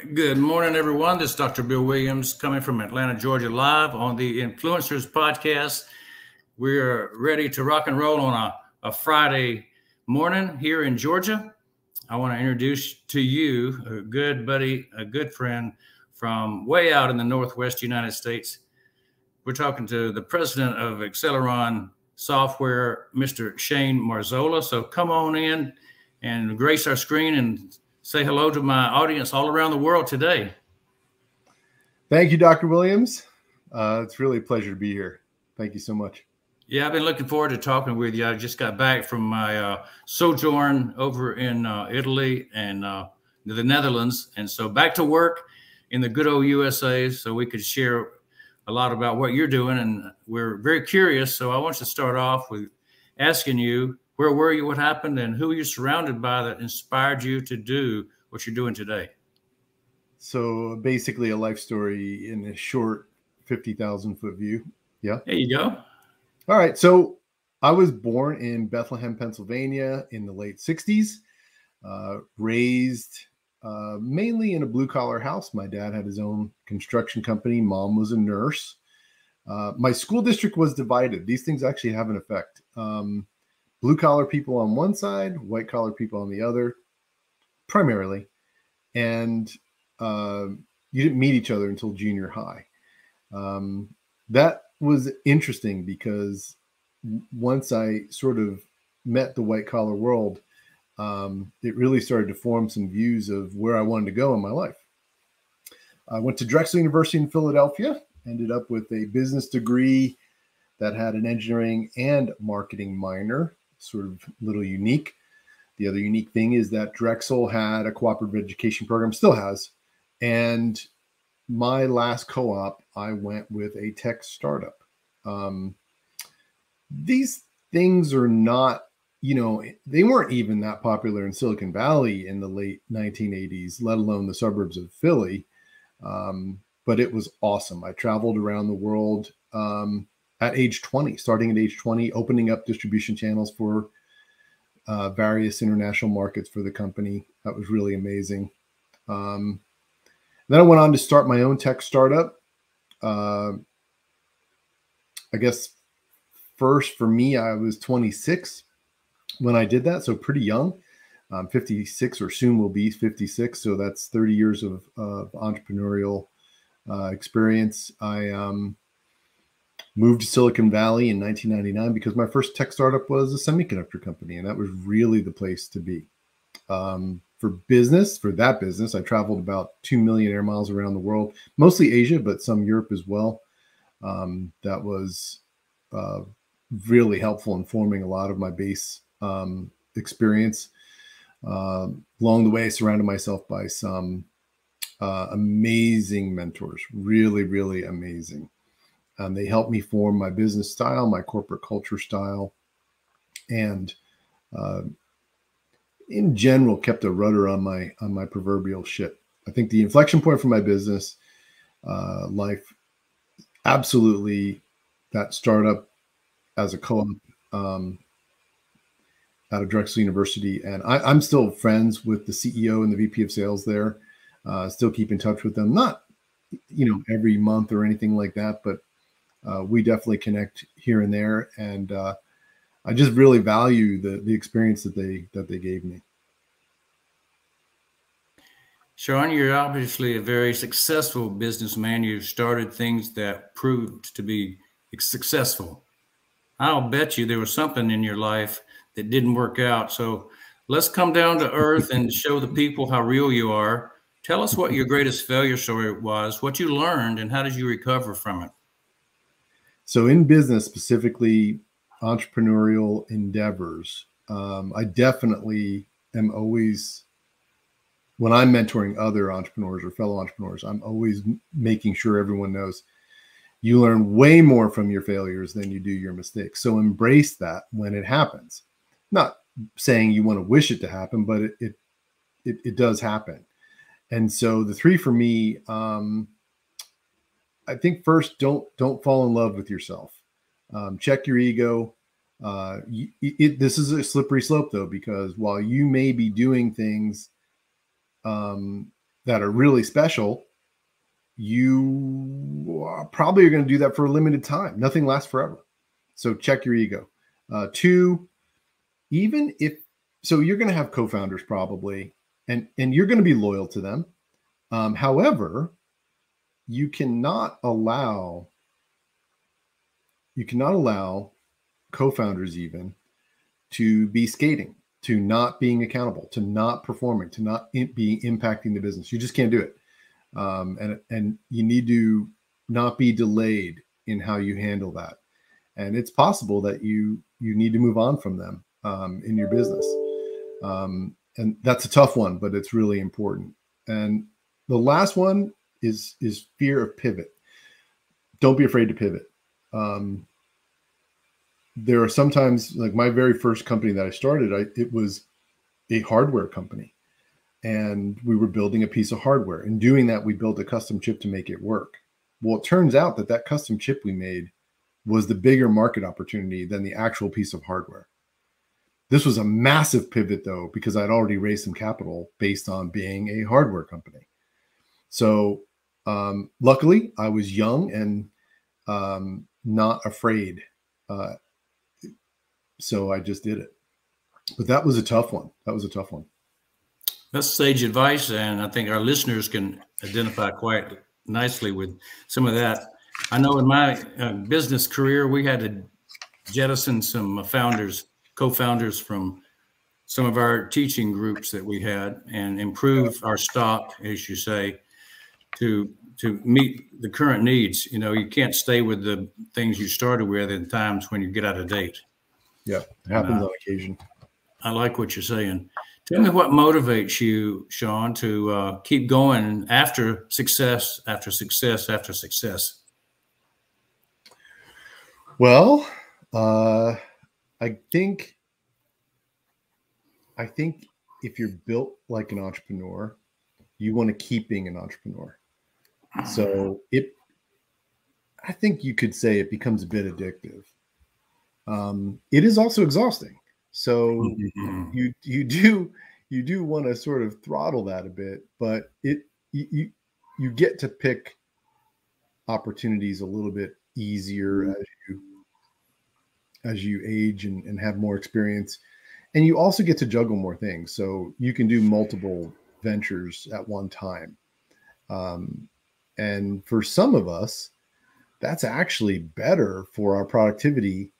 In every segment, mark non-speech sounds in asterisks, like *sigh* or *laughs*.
Good morning, everyone. This is Dr. Bill Williams coming from Atlanta, Georgia, live on the Influencers Podcast. We're ready to rock and roll on a, a Friday morning here in Georgia. I want to introduce to you a good buddy, a good friend from way out in the Northwest United States. We're talking to the president of Xceleran Software, Mr. Sean Marzola. So come on in and grace our screen and say hello to my audience all around the world today. Thank you, Dr. Williams. Uh, it's really a pleasure to be here. Thank you so much. Yeah, I've been looking forward to talking with you. I just got back from my uh, sojourn over in uh, Italy and uh, the Netherlands. And so back to work in the good old USA so we could share a lot about what you're doing. And we're very curious. So I want to start off with asking you where were you? What happened? And who are you surrounded by that inspired you to do what you're doing today? So basically, a life story in a short 50,000 foot view. Yeah. There you go. All right. So I was born in Bethlehem, Pennsylvania in the late 60s, uh, raised uh, mainly in a blue collar house. My dad had his own construction company, mom was a nurse. Uh, my school district was divided. These things actually have an effect. Um, blue collar people on one side, white collar people on the other, primarily. And uh, you didn't meet each other until junior high. Um, that was interesting because once I sort of met the white collar world, um, it really started to form some views of where I wanted to go in my life. I went to Drexel University in Philadelphia, ended up with a business degree that had an engineering and marketing minor sort of little unique. The other unique thing is that Drexel had a cooperative education program, still has. And my last co op, I went with a tech startup. Um, these things are not, you know, they weren't even that popular in Silicon Valley in the late 1980s, let alone the suburbs of Philly. Um, but it was awesome. I traveled around the world. Um, at age 20, starting at age 20, opening up distribution channels for uh, various international markets for the company. That was really amazing. Um, then I went on to start my own tech startup. Uh, I guess first for me, I was 26 when I did that, so pretty young. I'm 56 or soon will be 56, so that's 30 years of, of entrepreneurial uh, experience. I um, moved to Silicon Valley in 1999 because my first tech startup was a semiconductor company, and that was really the place to be. Um, for business, for that business, I traveled about 2 million air miles around the world, mostly Asia, but some Europe as well. Um, that was uh, really helpful in forming a lot of my base um, experience. Uh, along the way, I surrounded myself by some uh, amazing mentors, really, really amazing. Um, they helped me form my business style, my corporate culture style, and uh, in general kept a rudder on my on my proverbial ship. I think the inflection point for my business uh, life, absolutely, that startup as a co-op um, out of Drexel University, and I, am still friends with the CEO and the VP of Sales there. Uh, still keep in touch with them, not you know every month or anything like that, but uh, we definitely connect here and there, and uh, I just really value the the experience that they that they gave me. Sean, you're obviously a very successful businessman. You've started things that proved to be successful. I'll bet you there was something in your life that didn't work out. So let's come down to earth and show the people how real you are. Tell us what your greatest failure story was, what you learned, and how did you recover from it? So, in business, specifically entrepreneurial endeavors, um, I definitely am always, when I'm mentoring other entrepreneurs or fellow entrepreneurs, I'm always making sure everyone knows you learn way more from your failures than you do your mistakes. So, embrace that when it happens. Not saying you want to wish it to happen, but it, it, it, it does happen. And so, the three for me, um, I think first don't don't fall in love with yourself. Um, check your ego. Uh, you, it, this is a slippery slope though, because while you may be doing things um, that are really special, you probably are going to do that for a limited time. Nothing lasts forever. So check your ego. Uh, two, even if so, you're going to have co-founders probably, and and you're going to be loyal to them. Um, however, you cannot allow you cannot allow co-founders even to be skating to not being accountable to not performing to not be impacting the business. You just can't do it. Um, and and you need to not be delayed in how you handle that. And it's possible that you you need to move on from them um, in your business. Um, and that's a tough one but it's really important. And the last one is is fear of pivot don't be afraid to pivot um, there are sometimes like my very first company that i started I, it was a hardware company and we were building a piece of hardware. In doing that, we built a custom chip to make it work. Well, it turns out that that custom chip we made was the bigger market opportunity than the actual piece of hardware. This was a massive pivot, though, because I'd already raised some capital based on being a hardware company. So, um, luckily, I was young and um, not afraid. Uh, so I just did it. But that was a tough one. That was a tough one. That's sage advice, and I think our listeners can identify quite nicely with some of that. I know in my uh, business career, we had to jettison some founders, co-founders from some of our teaching groups that we had, and improve our stock, as you say, to to meet the current needs. You know, you can't stay with the things you started with in times when you get out of date. Yeah, it happens uh, on occasion. I like what you're saying. Tell me what motivates you, Sean, to uh, keep going after success, after success, after success. Well, uh, I think, I think if you're built like an entrepreneur, you want to keep being an entrepreneur. So it, I think you could say it becomes a bit addictive. Um, it is also exhausting. So mm-hmm. you you do you do want to sort of throttle that a bit, but it you you get to pick opportunities a little bit easier mm-hmm. as you as you age and, and have more experience and you also get to juggle more things so you can do multiple ventures at one time um, and for some of us that's actually better for our productivity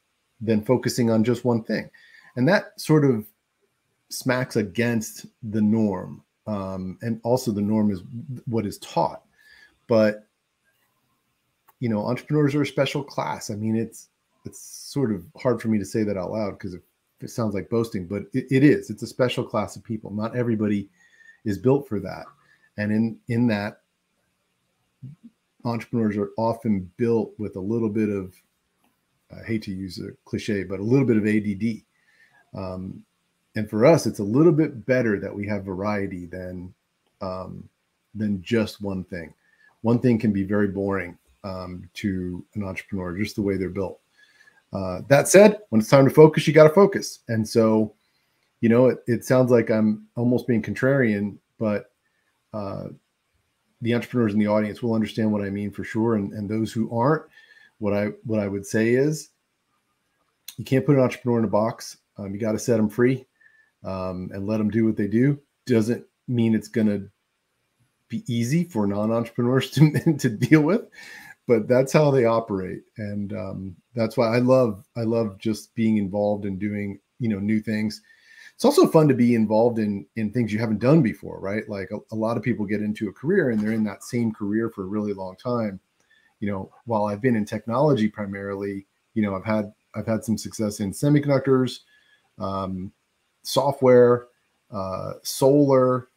than focusing on just one thing. And that sort of smacks against the norm. Um, and also the norm is what is taught. But you know entrepreneurs are a special class. I mean it's it's sort of hard for me to say that out loud because it, it, sounds like boasting but it, it is. It's a special class of people. Not everybody is built for that. And in in that entrepreneurs are often built with a little bit of i hate to use a cliche but a little bit of add um, and for us, it's a little bit better that we have variety than um, than just one thing. One thing can be very boring um, to an entrepreneur, just the way they're built. Uh, that said, when it's time to focus, you got to focus. And so, you know, it, it, sounds like I'm almost being contrarian, but uh, the entrepreneurs in the audience will understand what I mean for sure. And, and those who aren't, what I what I would say is, you can't put an entrepreneur in a box. Um, you got to set them free um, and let them do what they do. Doesn't mean it's going to be easy for non-entrepreneurs *laughs* to, to deal with, but that's how they operate, and um, that's why I love I love just being involved in doing you know new things. It's also fun to be involved in in things you haven't done before, right? Like a, a lot of people get into a career and they're in that same career for a really long time. You know, while I've been in technology primarily, you know, I've had I've had some success in semiconductors, um, software, uh, solar,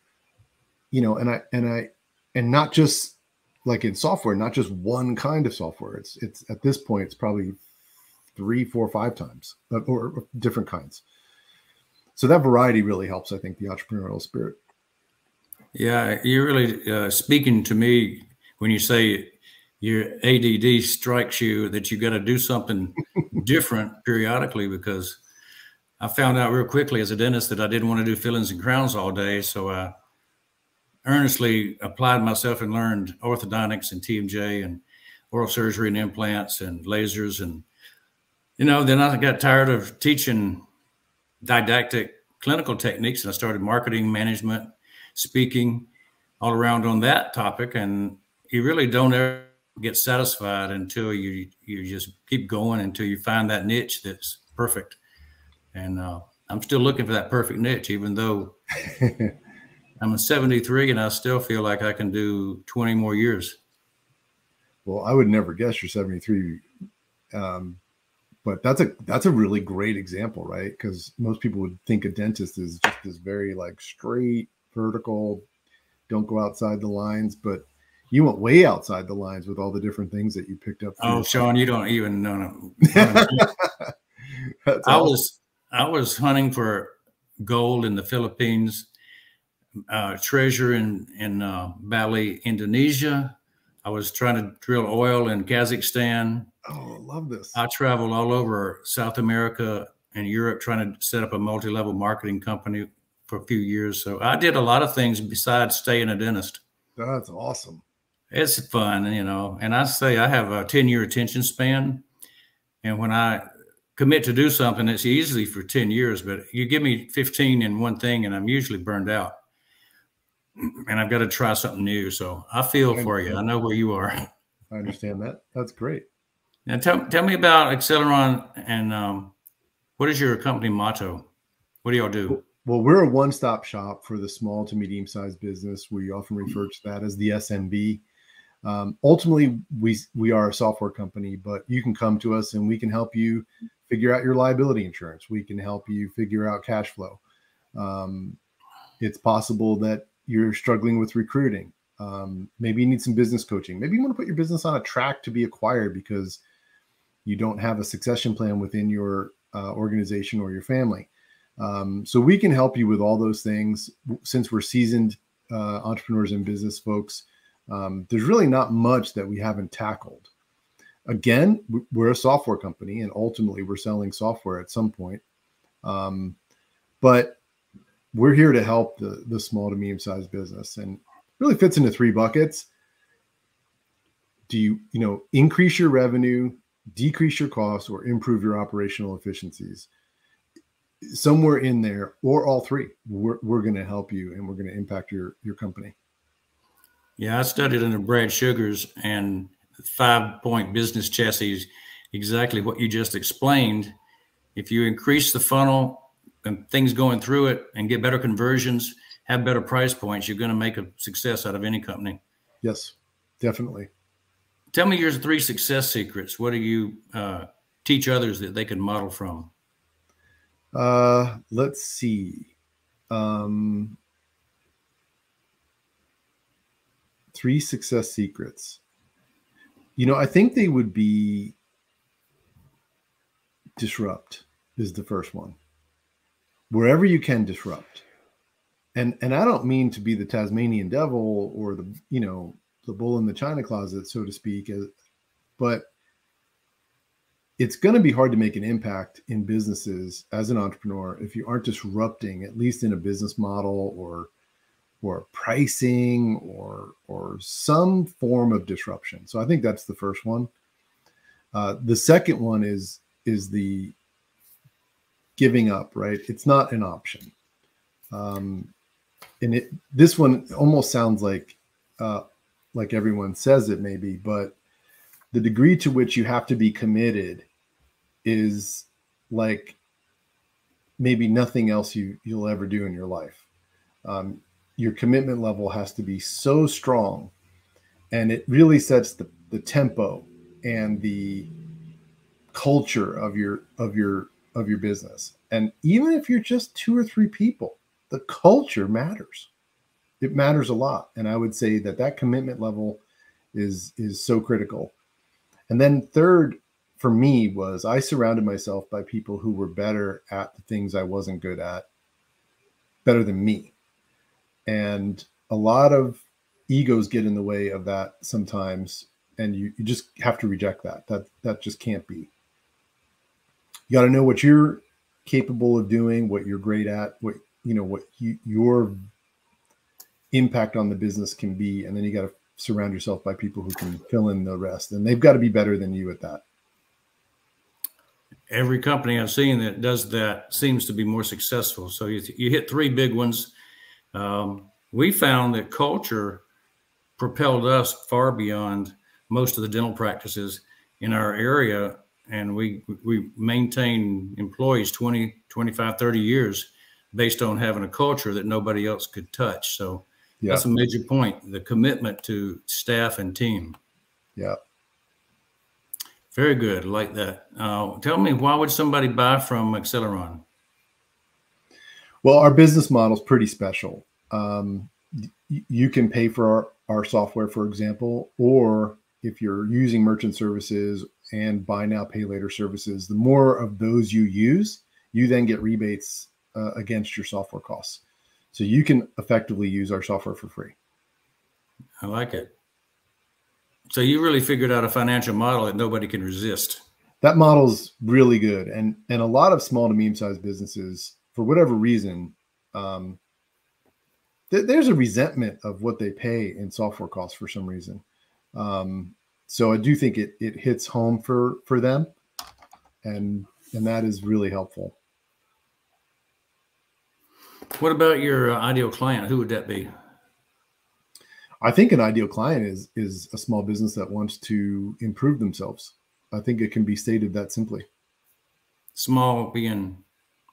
you know, and I and I and not just like in software, not just one kind of software. It's it's at this point it's probably three, four, five times or, or different kinds. So that variety really helps, I think, the entrepreneurial spirit. Yeah, you're really uh, speaking to me when you say your ADD strikes you that you got to do something *laughs* different periodically because I found out real quickly as a dentist that I didn't want to do fillings and crowns all day. So I earnestly applied myself and learned orthodontics and TMJ and oral surgery and implants and lasers and you know then I got tired of teaching didactic clinical techniques and I started marketing management speaking all around on that topic and you really don't ever get satisfied until you you just keep going until you find that niche that's perfect and uh, I'm still looking for that perfect niche even though *laughs* I'm a 73 and I still feel like I can do 20 more years. Well, I would never guess you're 73. Um, but that's a that's a really great example, right? Because most people would think a dentist is just this very like straight, vertical, don't go outside the lines, but you went way outside the lines with all the different things that you picked up. Oh, Sean, you don't even know. *laughs* I was I was hunting for gold in the Philippines uh, treasure in in uh, Bali, Indonesia. I was trying to drill oil in Kazakhstan. Oh, I love this. I traveled all over South America and Europe trying to set up a multi-level marketing company for a few years. So I did a lot of things besides staying a dentist. That's awesome. It's fun, you know. And I say I have a 10-year attention span. And when I commit to do something, it's easily for 10 years, but you give me 15 in one thing and I'm usually burned out *clears throat* and I've got to try something new. So I feel for you. I know where you are. *laughs* I understand that. That's great. Now tell tell me about Xceleran and um, what is your company motto? What do y'all do? Well, we're a one-stop shop for the small to medium-sized business. We often refer to that as the SMB. Um, ultimately, we we are a software company, but you can come to us and we can help you figure out your liability insurance. We can help you figure out cash flow. Um, it's possible that you're struggling with recruiting. Um, maybe you need some business coaching. Maybe you want to put your business on a track to be acquired because you don't have a succession plan within your uh, organization or your family. Um, so we can help you with all those things. Since we're seasoned uh, entrepreneurs and business folks, um, there's really not much that we haven't tackled. Again, we're a software company, and ultimately we're selling software at some point. Um, but we're here to help the the small to medium sized business and really fits into three buckets do you you know increase your revenue decrease your costs or improve your operational efficiencies somewhere in there or all three we're, we're going to help you and we're going to impact your your company yeah i studied under brad sugars and five point business chassis exactly what you just explained if you increase the funnel and things going through it and get better conversions, have better price points, you're going to make a success out of any company. Yes, definitely. Tell me your three success secrets. What do you uh, teach others that they can model from? Uh, let's see. Um, three success secrets. You know, I think they would be disrupt is the first one wherever you can disrupt and and i don't mean to be the tasmanian devil or the you know the bull in the china closet so to speak but it's going to be hard to make an impact in businesses as an entrepreneur if you aren't disrupting at least in a business model or or pricing or or some form of disruption so i think that's the first one uh, the second one is is the giving up, right? It's not an option. Um, and it this one almost sounds like uh, like everyone says it maybe, but the degree to which you have to be committed is like maybe nothing else you you'll ever do in your life. Um, your commitment level has to be so strong, and it really sets the the tempo and the culture of your of your of your business. And even if you're just two or three people, the culture matters. It matters a lot. And I would say that that commitment level is is so critical. And then third for me was I surrounded myself by people who were better at the things I wasn't good at, better than me. And a lot of egos get in the way of that sometimes and you, you just have to reject that that that just can't be you got to know what you're capable of doing, what you're great at, what you know, what you, your impact on the business can be, and then you got to surround yourself by people who can fill in the rest, and they've got to be better than you at that. Every company I've seen that does that seems to be more successful. So you, you hit three big ones. Um, we found that culture propelled us far beyond most of the dental practices in our area and we we maintain employees 20 25 30 years based on having a culture that nobody else could touch so yeah. that's a major point the commitment to staff and team. Yeah. Very good like that. Uh, tell me why would somebody buy from Xceleran? Well our business model is pretty special. Um, you can pay for our, our software for example or if you're using merchant services and buy now pay later services the more of those you use you then get rebates uh, against your software costs so you can effectively use our software for free. I like it. So you really figured out a financial model that nobody can resist. That model's really good. And and a lot of small to medium sized businesses for whatever reason um, th- there's a resentment of what they pay in software costs for some reason. Um, so I do think it it hits home for for them, and and that is really helpful. What about your uh, ideal client? Who would that be? I think an ideal client is is a small business that wants to improve themselves. I think it can be stated that simply. Small being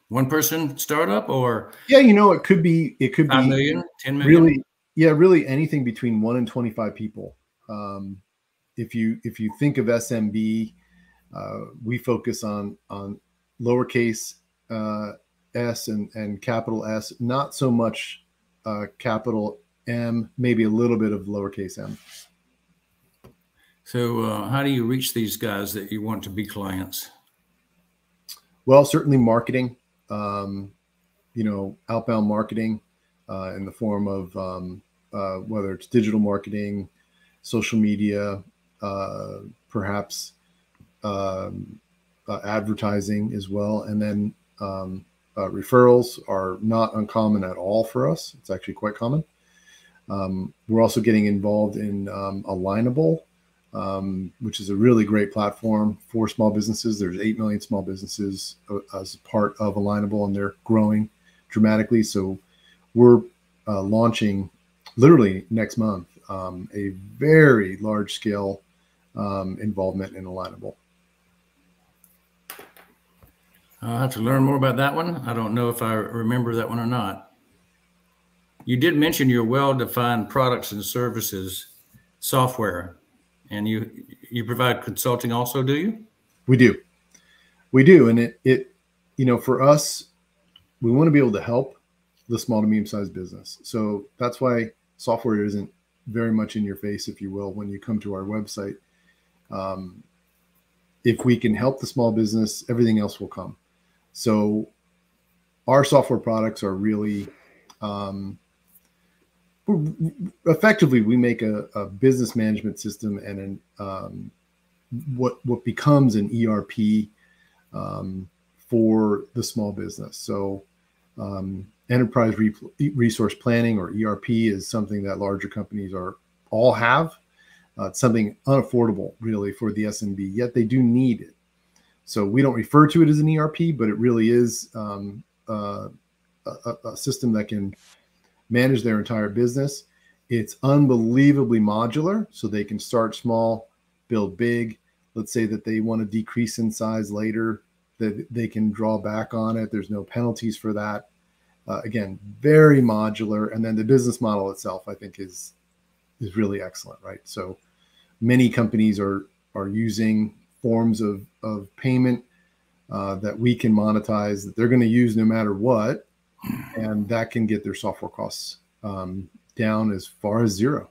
one person startup or yeah, you know, it could be it could be million, 10 million. Really, yeah, really anything between one and 25 people. Um, if you if you think of SMB, uh, we focus on on lowercase uh, s and and capital S, not so much uh, capital M, maybe a little bit of lowercase m. So, uh, how do you reach these guys that you want to be clients? Well, certainly marketing. Um, you know, outbound marketing uh, in the form of um, uh, whether it's digital marketing, social media, uh, perhaps um, uh, advertising as well. And then um, uh, referrals are not uncommon at all for us. It's actually quite common. Um, we're also getting involved in um, Alignable, um, which is a really great platform for small businesses. There's 8 million small businesses uh, as part of Alignable, and they're growing dramatically. So we're uh, launching literally next month um, a very large scale um, involvement in Alignable. I'll have to learn more about that one. I don't know if I remember that one or not. You did mention your well-defined products and services software, and you you provide consulting also, do you? We do, we do, and it it you know for us, we want to be able to help the small to medium-sized business. So that's why software isn't very much in your face, if you will, when you come to our website. Um, if we can help the small business, everything else will come. So our software products are really um, effectively we make a, a, business management system and an um, what what becomes an ERP um, for the small business. So um, enterprise re- resource planning or ERP is something that larger companies are all have uh, it's something unaffordable, really, for the SMB, yet they do need it. So we don't refer to it as an ERP, but it really is um, uh, a, a, system that can manage their entire business. It's unbelievably modular, so they can start small, build big. Let's say that they want to decrease in size later, that they can draw back on it. There's no penalties for that. Uh, again, very modular, and then the business model itself, I think, is is really excellent, right? So many companies are are using forms of of payment uh, that we can monetize that they're going to use no matter what, and that can get their software costs um, down as far as zero.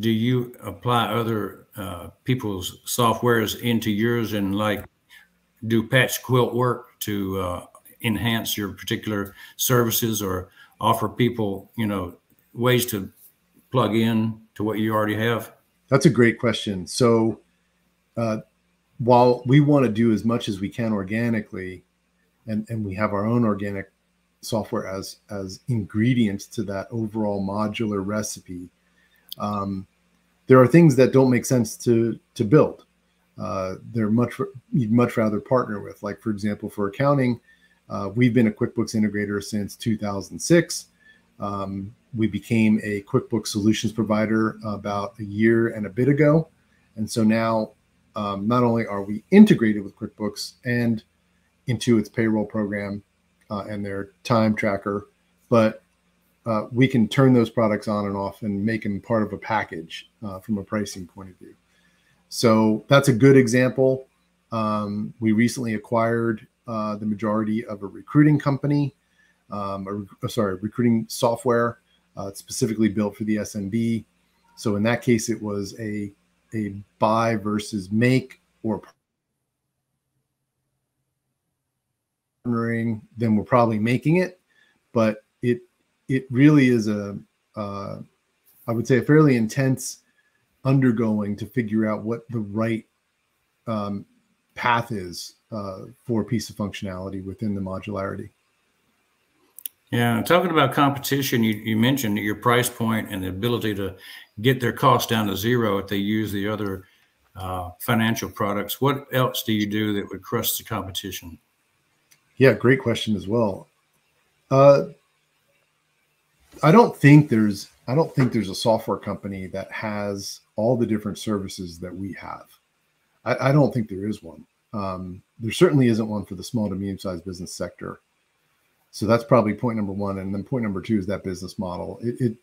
Do you apply other uh, people's softwares into yours and like do patch quilt work to uh, enhance your particular services or offer people, you know, ways to plug in to what you already have? That's a great question. So, uh, while we want to do as much as we can organically, and, and we have our own organic software as as ingredients to that overall modular recipe, um, there are things that don't make sense to to build. Uh, they're much you'd much rather partner with. Like for example, for accounting, uh, we've been a QuickBooks integrator since 2006. Um, we became a QuickBooks solutions provider about a year and a bit ago, and so now um, not only are we integrated with QuickBooks and into its payroll program uh, and their time tracker, but uh, we can turn those products on and off and make them part of a package uh, from a pricing point of view. So that's a good example. Um, we recently acquired uh, the majority of a recruiting company, um, a, sorry, recruiting software uh, specifically built for the SMB. So in that case, it was a a buy versus make or partnering, then we're probably making it. But it it really is a uh, I would say a fairly intense undergoing to figure out what the right um, path is uh, for a piece of functionality within the modularity. Yeah, talking about competition, you, you mentioned your price point and the ability to get their cost down to zero if they use the other uh, financial products. What else do you do that would crush the competition? Yeah, great question as well. Uh, I don't think there's I don't think there's a software company that has all the different services that we have. I, I don't think there is one. Um, there certainly isn't one for the small to medium sized business sector. So that's probably point number one. And then point number two is that business model. It, it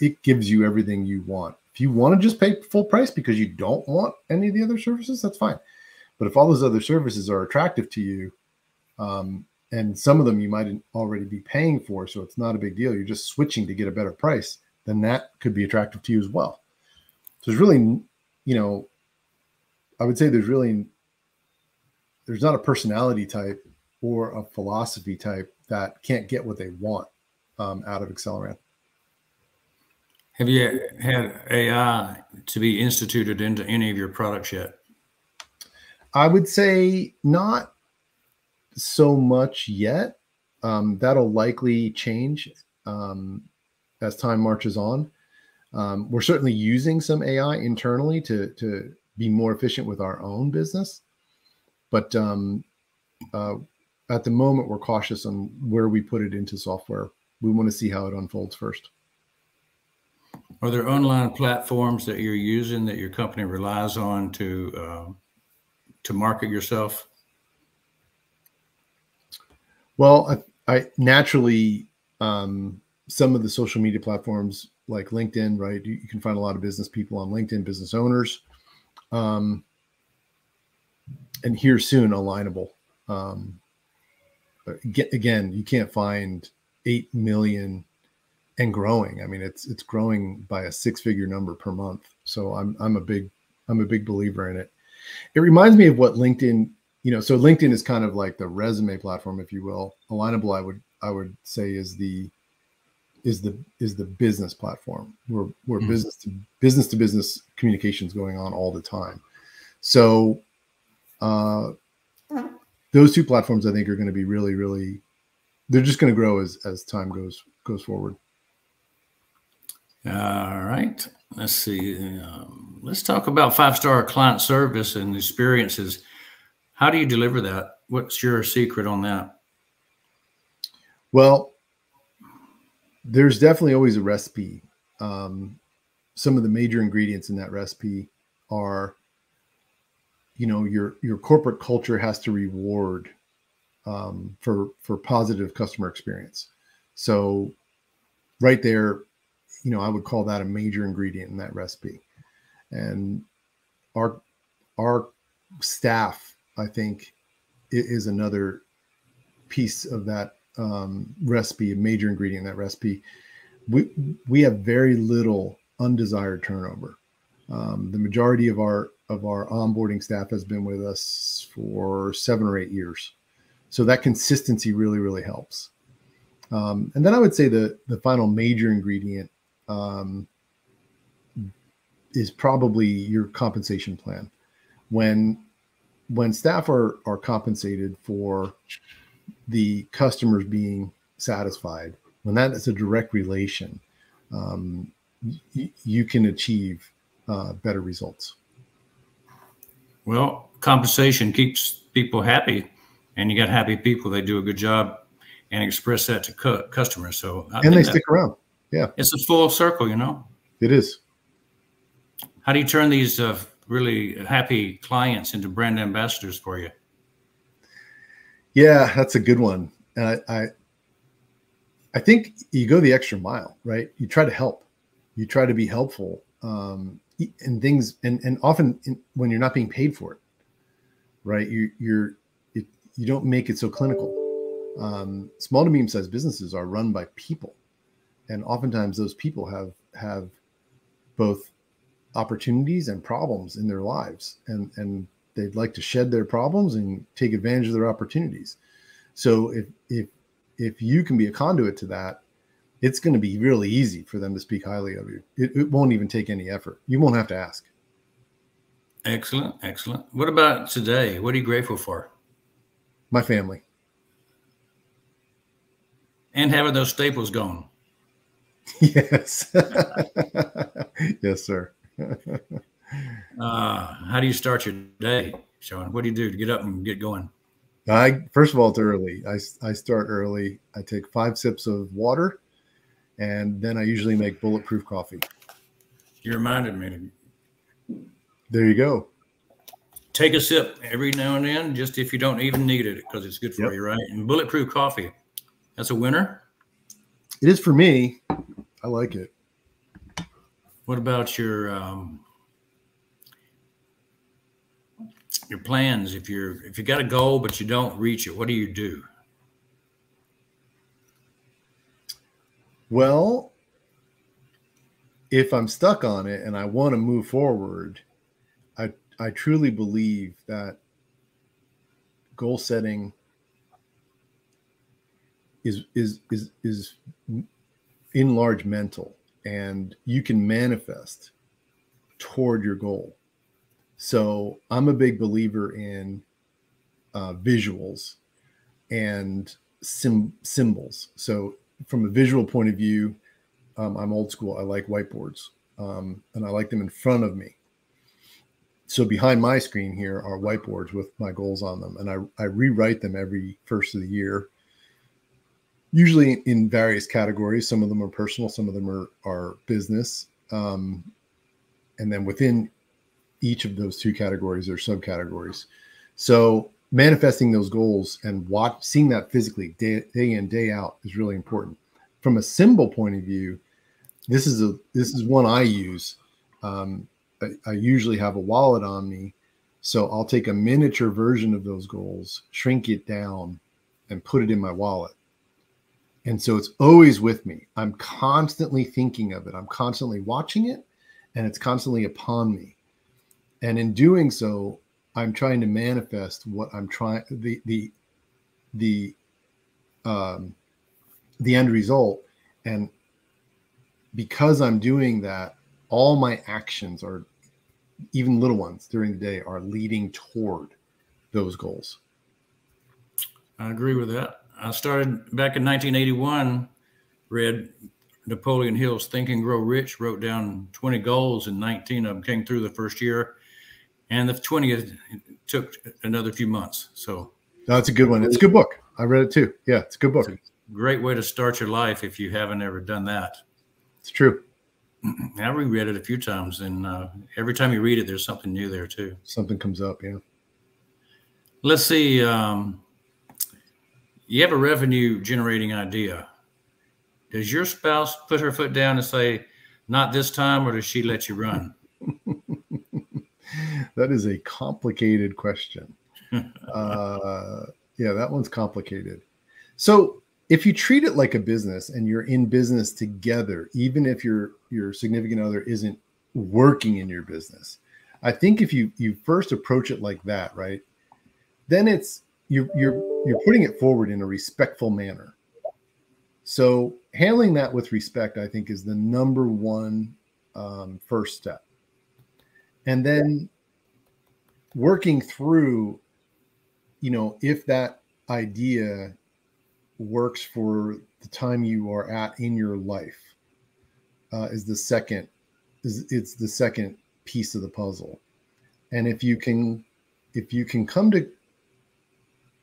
it gives you everything you want. If you want to just pay full price because you don't want any of the other services, that's fine. But if all those other services are attractive to you, um, and some of them you might already be paying for, so it's not a big deal. You're just switching to get a better price, then that could be attractive to you as well. So there's really, you know, I would say there's really there's not a personality type or a philosophy type that can't get what they want um, out of Xceleran. Have you had AI to be instituted into any of your products yet? I would say not so much yet. Um, that'll likely change um, as time marches on. Um, we're certainly using some AI internally to to be more efficient with our own business, but um, uh, at the moment we're cautious on where we put it into software. We want to see how it unfolds first. Are there online platforms that you're using that your company relies on to uh, to market yourself? Well, I, I naturally um, some of the social media platforms like LinkedIn, right? You, you, can find a lot of business people on LinkedIn, business owners, um, and here soon, Alignable. Um, again, you can't find eight million and growing. I mean, it's it's growing by a six figure number per month. So I'm I'm a big I'm a big believer in it. It reminds me of what LinkedIn, you know, so LinkedIn is kind of like the resume platform, if you will. Alignable, I would I would say is the is the is the business platform where where mm-hmm. business to business to business communications going on all the time. So uh those two platforms I think are going to be really, really they're just going to grow as as time goes goes forward. All right. Let's see. Um, let's talk about five star client service and experiences. How do you deliver that? What's your secret on that? Well, there's definitely always a recipe. Um, some of the major ingredients in that recipe are, you know, your your corporate culture has to reward um, for for positive customer experience. So, right there, you know, I would call that a major ingredient in that recipe. And our our staff, I think, is another piece of that um, recipe, a major ingredient in that recipe. We we have very little undesired turnover. Um, the majority of our of our onboarding staff has been with us for seven or eight years, so that consistency really really helps. Um, and then I would say the the final major ingredient um, is probably your compensation plan. When when staff are are compensated for the customers being satisfied, when that is a direct relation, um, you can achieve uh, better results. Well, compensation keeps people happy, and you got happy people. They do a good job and express that to cu- customers. So I and they stick around. Yeah, it's a full circle, you know. It is. How do you turn these uh, really happy clients into brand ambassadors for you? Yeah, that's a good one. I, I, I think you go the extra mile, right? You try to help, you try to be helpful, um, and things, and and often in, when you're not being paid for it, right? You you're it, you don't make it so clinical. Um, small to medium sized businesses are run by people, and oftentimes those people have have both opportunities and problems in their lives, and and they'd like to shed their problems and take advantage of their opportunities. So if if if you can be a conduit to that, it's going to be really easy for them to speak highly of you. It, it won't even take any effort. You won't have to ask. Excellent, excellent. What about today? What are you grateful for? My family. And having those staples gone. *laughs* Yes. *laughs* yes, sir. *laughs* uh, how do you start your day, Sean? What do you do to get up and get going? I first of all, it's early. I, I start early. I take five sips of water, and then I usually make bulletproof coffee. You reminded me. There you go. Take a sip every now and then, just if you don't even need it, because it's good for yep. you, right? And bulletproof coffee. That's a winner. It is for me. I like it. What about your um, your plans? If you're if you got a goal but you don't reach it, what do you do? Well, if I'm stuck on it and I want to move forward, I I truly believe that goal setting is is is is in large mental and you can manifest toward your goal. So I'm a big believer in uh, visuals and sim- symbols. So from a visual point of view, um, I'm old school. I like whiteboards um, and I like them in front of me. So behind my screen here are whiteboards with my goals on them, and I, I rewrite them every first of the year usually in various categories. Some of them are personal, some of them are, are business. Um, and then within each of those two categories are subcategories. So manifesting those goals and watch seeing that physically day, day in, day out is really important. From a symbol point of view, this is a this is one I use. Um, I, I usually have a wallet on me. So I'll take a miniature version of those goals, shrink it down, and put it in my wallet and so it's always with me. I'm constantly thinking of it. I'm constantly watching it and it's constantly upon me. And in doing so, I'm trying to manifest what I'm trying the the the um the end result and because I'm doing that all my actions are even little ones during the day are leading toward those goals. I agree with that. I started back in 1981, read Napoleon Hill's Think and Grow Rich, wrote down 20 goals, and 19 of them came through the first year. And the 20th took another few months. So that's a good one. It's a good book. I read it too. Yeah, it's a good book. A great way to start your life if you haven't ever done that. It's true. *clears throat* I reread it a few times, and uh, every time you read it, there's something new there too. Something comes up, yeah. Let's see. Um, you have a revenue generating idea. Does your spouse put her foot down and say, not this time, or does she let you run? That is a complicated question. *laughs* uh, yeah, that one's complicated. So if you treat it like a business and you're in business together, even if your your significant other isn't working in your business, I think if you you first approach it like that, right, then it's you're you're you're putting it forward in a respectful manner. So handling that with respect, I think, is the number one um, first step. And then working through, you know, if that idea works for the time you are at in your life uh, is the second is it's the second piece of the puzzle. And if you can if you can come to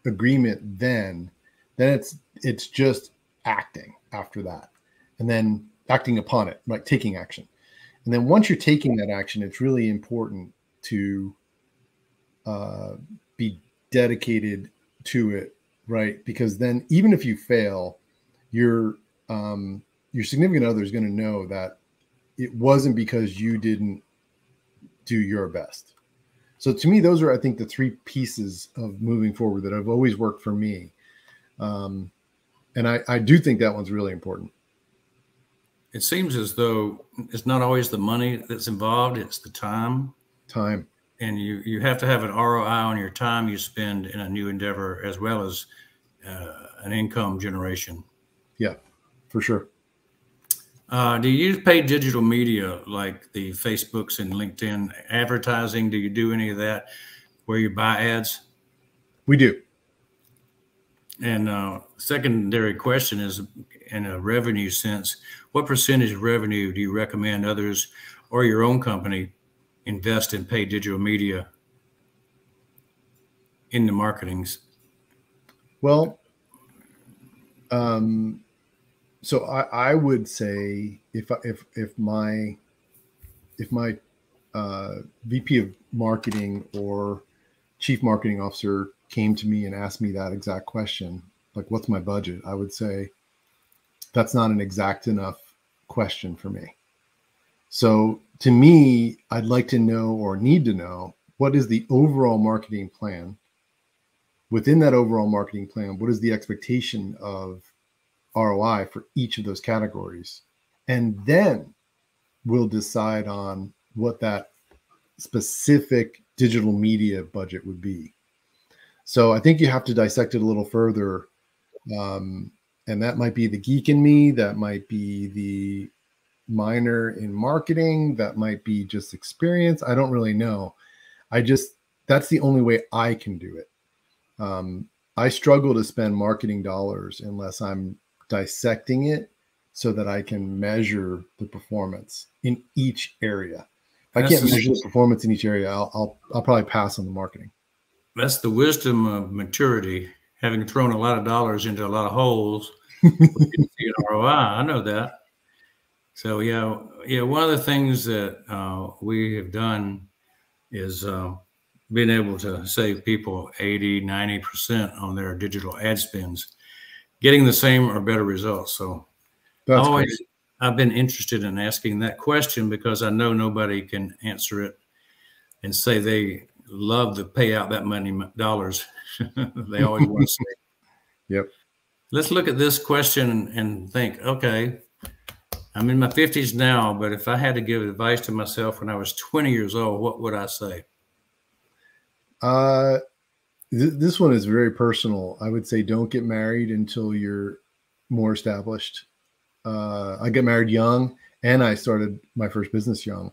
agreement then then it's it's just acting after that. And then acting upon it like taking action. And then once you're taking that action it's really important to uh, be dedicated to it right? Because then even if you fail your um, your significant other is going to know that it wasn't because you didn't do your best. So to me those are i think the three pieces of moving forward that have always worked for me. Um, and I, I do think that one's really important. It seems as though it's not always the money that's involved it's the time. Time and you you have to have an ROI on your time you spend in a new endeavor as well as uh, an income generation. Yeah, for sure. Uh, do you use paid digital media like the Facebooks and LinkedIn advertising? Do you do any of that where you buy ads? We do. And uh, secondary question is, in a revenue sense, what percentage of revenue do you recommend others or your own company invest in paid digital media in the marketings? Well, um, so I, I would say if if if my if my uh, VP of marketing or chief marketing officer came to me and asked me that exact question, like what's my budget, I would say that's not an exact enough question for me. So to me, I'd like to know or need to know what is the overall marketing plan. Within that overall marketing plan, what is the expectation of ROI for each of those categories? And then we'll decide on what that specific digital media budget would be. So I think you have to dissect it a little further. Um, and that might be the geek in me, that might be the minor in marketing, that might be just experience. I don't really know. I just, that's the only way I can do it. Um, I struggle to spend marketing dollars unless I'm dissecting it so that I can measure the performance in each area. If I can't measure the performance in each area, I'll, I'll, I'll probably pass on the marketing. That's the wisdom of maturity, having thrown a lot of dollars into a lot of holes. *laughs* ROI. I know that. So yeah, yeah. One of the things that uh, we have done is uh, being able to save people 80, 90 percent on their digital ad spends, getting the same or better results. So That's always. I've been interested in asking that question because I know nobody can answer it and say they love to pay out that money dollars. *laughs* they always want to *laughs* say. Yep. Let's look at this question and think. Okay, I'm in my 50s now, but if I had to give advice to myself when I was 20 years old, what would I say? Uh, th- this one is very personal. I would say don't get married until you're more established. Uh, I got married young, and I started my first business young,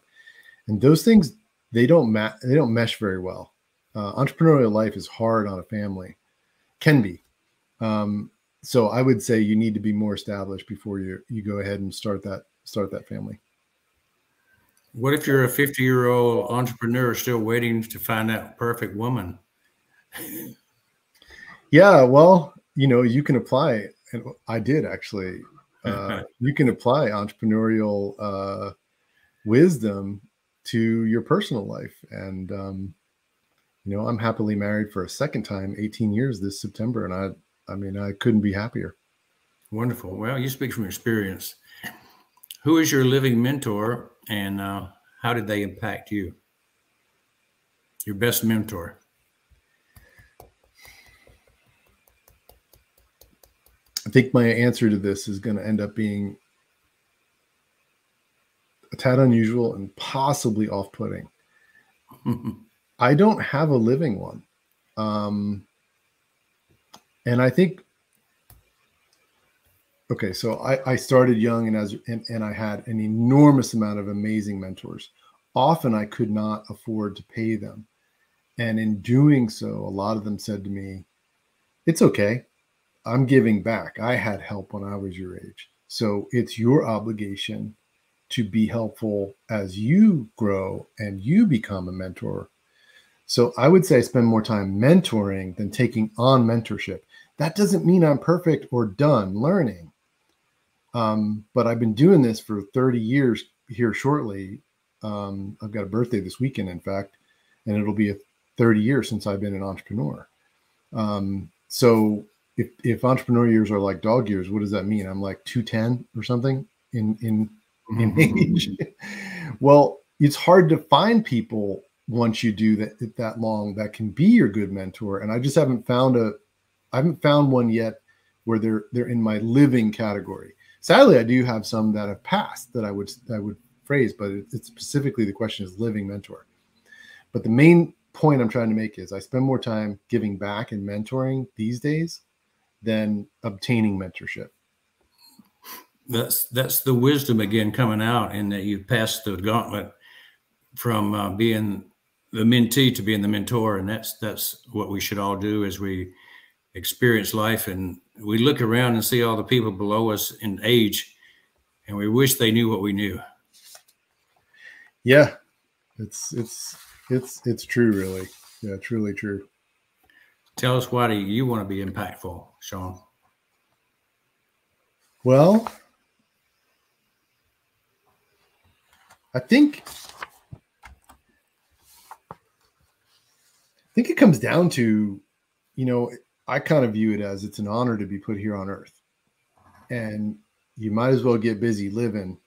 and those things they don't they don't mesh very well. Uh, entrepreneurial life is hard on a family, can be. Um, so I would say you need to be more established before you you go ahead and start that start that family. What if you're a 50 year old entrepreneur still waiting to find that perfect woman? yeah, well, you know, you can apply, and I did actually. *laughs* Uh, you can apply entrepreneurial uh, wisdom to your personal life, and um, you know, I'm happily married for a second time, 18 years this September, and I I mean, I couldn't be happier. Wonderful. Well, you speak from experience. Who is your living mentor and uh, how did they impact you? Your best mentor? I think my answer to this is going to end up being a tad unusual and possibly off putting. *laughs* I don't have a living one. Um, and I think okay, so I, I started young and as and, and I had an enormous amount of amazing mentors. Often I could not afford to pay them. And in doing so, a lot of them said to me, It's okay. I'm giving back. I had help when I was your age. So it's your obligation to be helpful as you grow and you become a mentor. So I would say I spend more time mentoring than taking on mentorship. That doesn't mean I'm perfect or done learning. Um, but I've been doing this for 30 years here shortly. Um, I've got a birthday this weekend, in fact, and it'll be a 30 years since I've been an entrepreneur. Um, so if, if entrepreneur years are like dog years, what does that mean? I'm like 210 or something in, in, in mm-hmm. age. *laughs* well, it's hard to find people once you do that that long that can be your good mentor. And I just haven't found a, I haven't found one yet where they're, they're in my living category. Sadly, I do have some that have passed that I would, I would phrase, but it, it's specifically the question is living mentor. But the main point I'm trying to make is I spend more time giving back and mentoring these days than obtaining mentorship. That's that's the wisdom again coming out in that you've passed the gauntlet from uh, being the mentee to being the mentor, and that's that's what we should all do as we experience life and we look around and see all the people below us in age, and we wish they knew what we knew. Yeah, it's it's it's it's true, really. Yeah, truly true. Tell us why do you want to be impactful, Sean? Well, I think I think it comes down to, you know, I kind of view it as it's an honor to be put here on earth. And you might as well get busy living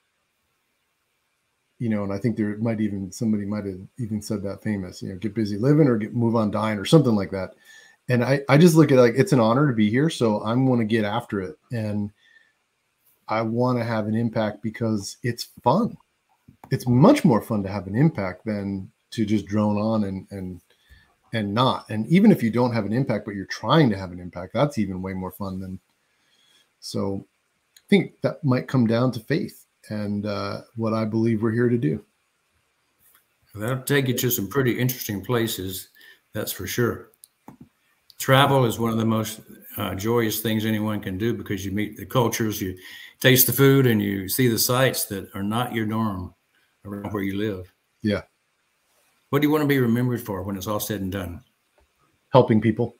you know, and I think there might even somebody might have even said that famous, you know, get busy living or get move on dying or something like that. And I, I just look at it like it's an honor to be here. So I'm to get after it. And I want to have an impact because it's fun. It's much more fun to have an impact than to just drone on and and and not. And even if you don't have an impact, but you're trying to have an impact, that's even way more fun than so I think that might come down to faith and uh, what I believe we're here to do. That'll take you to some pretty interesting places, that's for sure. Travel is one of the most uh, joyous things anyone can do because you meet the cultures, you taste the food, and you see the sights that are not your norm around where you live. Yeah. What do you want to be remembered for when it's all said and done? Helping people.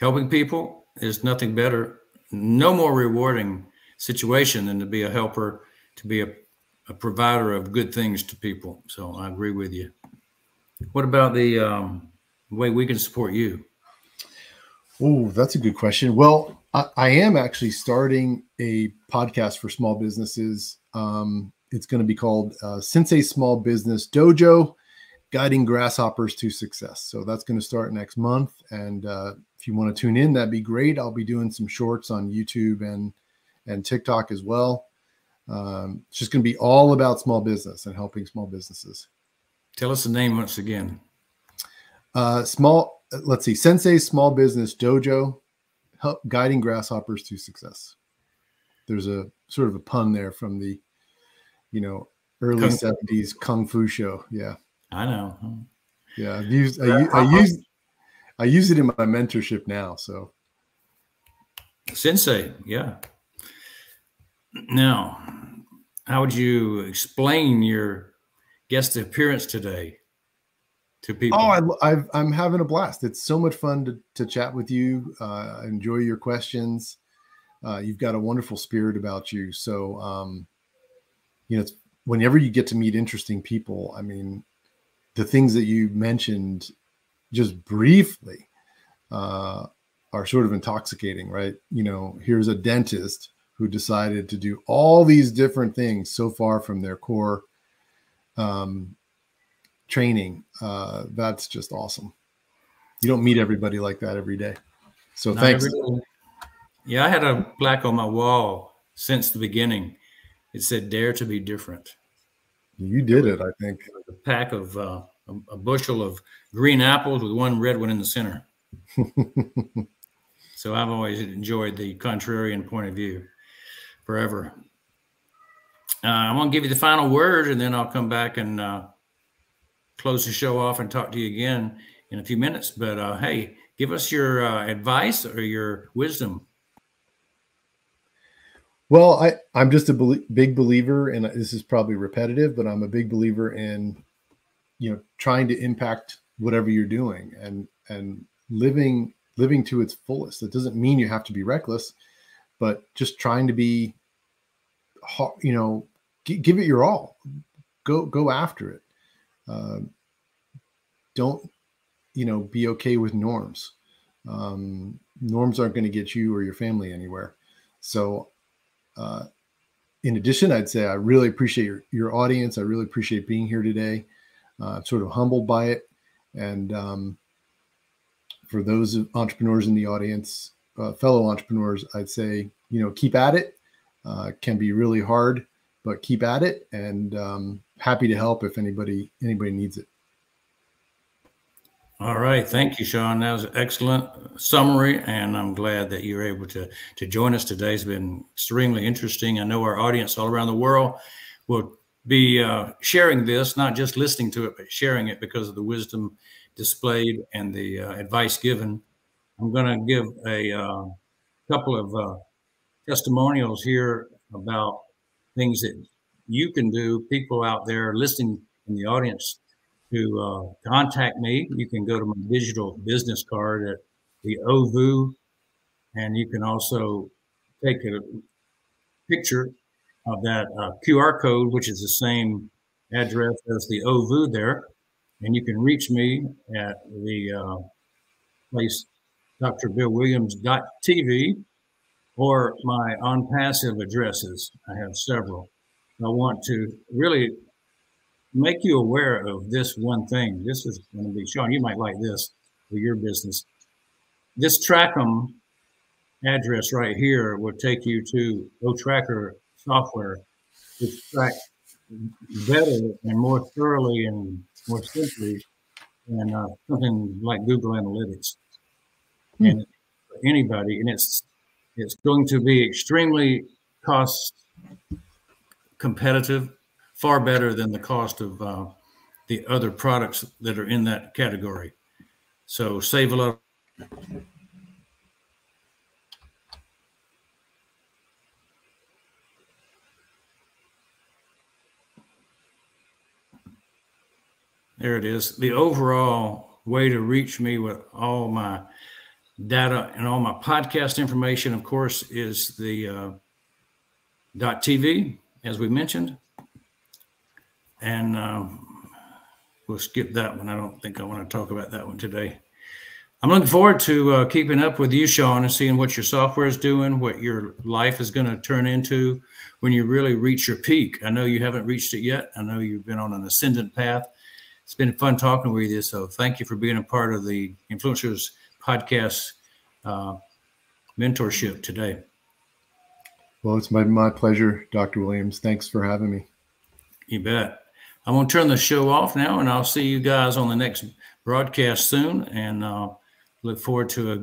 Helping people is nothing better, no more rewarding situation than to be a helper, to be a, a provider of good things to people. So I agree with you. What about the um, way we can support you? Oh, that's a good question. Well, I, I, am actually starting a podcast for small businesses. Um, it's going to be called uh, Sensei Small Business Dojo Guiding Grasshoppers to Success. So that's going to start next month. And uh, if you want to tune in, that'd be great. I'll be doing some shorts on YouTube and and TikTok as well. Um, it's just going to be all about small business and helping small businesses. Tell us the name once again. Uh, small, let's see, Sensei Small Business Dojo, help guiding grasshoppers to success. There's a sort of a pun there from the, you know, early 70s Kung Fu show. Yeah. I know. Yeah. I've used, I, I use, I use it in my mentorship now. So. Sensei. Yeah. Now, how would you explain your guest appearance today to people? Oh, I, am having a blast. It's so much fun to, to chat with you. Uh, enjoy your questions. Uh, you've got a wonderful spirit about you. So, um, you know, whenever you get to meet interesting people, I mean, the things that you mentioned just briefly uh, are sort of intoxicating, right? You know, here's a dentist who decided to do all these different things so far from their core um, training. Uh, that's just awesome. You don't meet everybody like that every day. So Not thanks. Yeah, I had a plaque on my wall since the beginning. It said "Dare to be different." You did it, I think. A pack of uh, a, bushel of green apples with one red one in the center. *laughs* so I've always enjoyed the contrarian point of view forever. Uh, I'm going to give you the final word, and then I'll come back and uh, close the show off and talk to you again in a few minutes. But uh, hey, give us your uh, advice or your wisdom. Well, I, I'm just a be- big believer, and this is probably repetitive, but I'm a big believer in, you know, trying to impact whatever you're doing and and living living to its fullest. That doesn't mean you have to be reckless, but just trying to be, you know, give it your all. Go go after it. Uh, don't you know be okay with norms. Um, norms aren't going to get you or your family anywhere. So, uh, in addition, I'd say I really appreciate your your audience. I really appreciate being here today. Uh, sort of humbled by it, and um, for those entrepreneurs in the audience, uh, fellow entrepreneurs, I'd say you know keep at it. Uh, can be really hard, but keep at it, and um, happy to help if anybody anybody needs it. All right, thank you, Sean. That was an excellent summary, and I'm glad that you're able to to join us today. It's been extremely interesting. I know our audience all around the world will be uh, sharing this, not just listening to it, but sharing it because of the wisdom displayed and the uh, advice given. I'm going to give a uh, couple of uh, testimonials here about things that you can do. People out there listening in the audience to uh, contact me. You can go to my digital business card at the OVU, and you can also take a picture of that uh, QR code, which is the same address as the OVU there. And you can reach me at the uh, place drbillwilliams.tv or my ONPASSIVE addresses. I have several. I want to really make you aware of this one thing. This is going to be, Sean, you might like this for your business. This Trackum address right here will take you to OTracker software, which tracks better and more thoroughly and more simply than uh, something like Google Analytics. Hmm. And anybody, and it's it's going to be extremely cost competitive, far better than the cost of uh, the other products that are in that category. So save a lot. There it is. The overall way to reach me with all my data and all my podcast information, of course, is the uh, .tv, as we mentioned. And um, we'll skip that one. I don't think I want to talk about that one today. I'm looking forward to uh, keeping up with you, Sean, and seeing what your software is doing, what your life is going to turn into when you really reach your peak. I know you haven't reached it yet. I know you've been on an ascendant path it's been fun talking with you. So thank you for being a part of the Influencers Podcast uh, mentorship today. Well, it's my, my pleasure, Dr. Williams. Thanks for having me. You bet. I'm going to turn the show off now, and I'll see you guys on the next broadcast soon. And uh, look forward to a